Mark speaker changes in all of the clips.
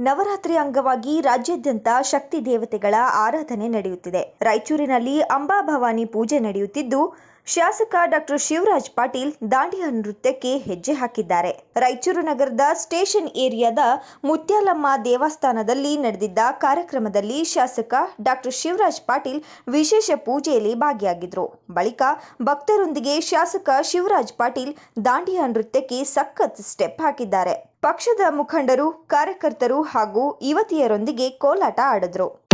Speaker 1: ನವರಾತ್ರಿ ಅಂಗವಾಗಿ ರಾಜ್ಯಾದ್ಯಂತ ಶಕ್ತಿ ದೇವತೆಗಳ ಆರಾಧನೆ ನಡೆಯುತ್ತಿದೆ. ರಾಯಚೂರಿನಲ್ಲಿ ಅಂಬಾಭವಾನಿ ಪೂಜೆ ನಡೆಯುತ್ತಿದ್ದು ಶಾಸಕ ಡಾಕ್ಟರ್ ಶಿವರಾಜ್ ಪಾಟೀಲ್ ದಾಂಡಿಯಾ ನೃತ್ಯಕ್ಕೆ ಹೆಜ್ಜೆ ಹಾಕಿದ್ದಾರೆ. ರಾಯಚೂರು ನಗರದ ಸ್ಟೇಷನ್ ಏರಿಯಾದ ಮುತ್ಯಾಲಮ್ಮ ದೇವಸ್ಥಾನದಲ್ಲಿ ನಡೆದಿದ್ದ ಕಾರ್ಯಕ್ರಮದಲ್ಲಿ ಶಾಸಕ ಡಾಕ್ಟರ್ ಶಿವರಾಜ್ ಪಾಟೀಲ್ ವಿಶೇಷ ಪೂಜೆಯಲ್ಲಿ ಭಾಗಿಯಾಗಿದ್ರು. ಬಳಿಕ ಭಕ್ತರೊಂದಿಗೆ ಶಾಸಕ ಶಿವರಾಜ್ ಪಾಟೀಲ್ ದಾಂಡಿಯಾ ನೃತ್ಯಕ್ಕೆ ಸಖತ್ ಸ್ಟೆಪ್ ಹಾಕಿದ್ದಾರೆ. ಪಕ್ಷದ ಮುಖಂಡರು, ಕಾರ್ಯಕರ್ತರು ಹಾಗೂ ಯುವತಿಯರೊಂದಿಗೆ ಕೋಲಾಟ ಆಡಿದ್ರು.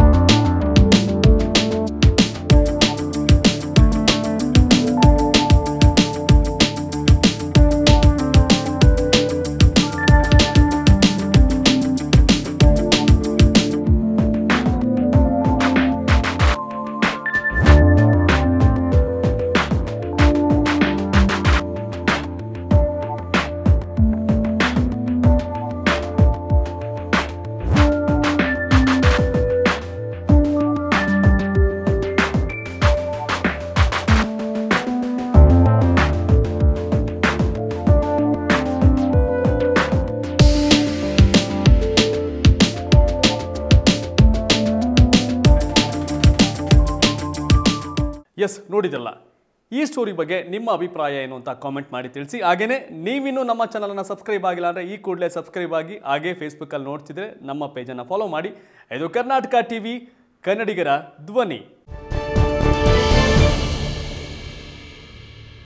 Speaker 2: ಎಸ್ ನೋಡಿದಲ್ಲ ಈ ಸ್ಟೋರಿ ಬಗ್ಗೆ ನಿಮ್ಮ ಅಭಿಪ್ರಾಯ ಏನು ಅಂತ ಕಾಮೆಂಟ್ ಮಾಡಿ ತಿಳಿಸಿ. ಹಾಗೆಯೇ ನೀವಿನ್ನು ನಮ್ಮ ಚಾನಲನ್ನು ಸಬ್ಸ್ಕ್ರೈಬ್ ಆಗಿಲ್ಲ ಅಂದರೆ ಈ ಕೂಡಲೇ ಸಬ್ಸ್ಕ್ರೈಬ್ ಆಗಿ ಹಾಗೇ ಫೇಸ್ಬುಕ್ಕಲ್ಲಿ ನೋಡ್ತಿದ್ರೆ ನಮ್ಮ ಪೇಜನ್ನು ಫಾಲೋ ಮಾಡಿ. ಇದು ಕರ್ನಾಟಕ ಟಿ ವಿ ಕನ್ನಡಿಗರ ಧ್ವನಿ.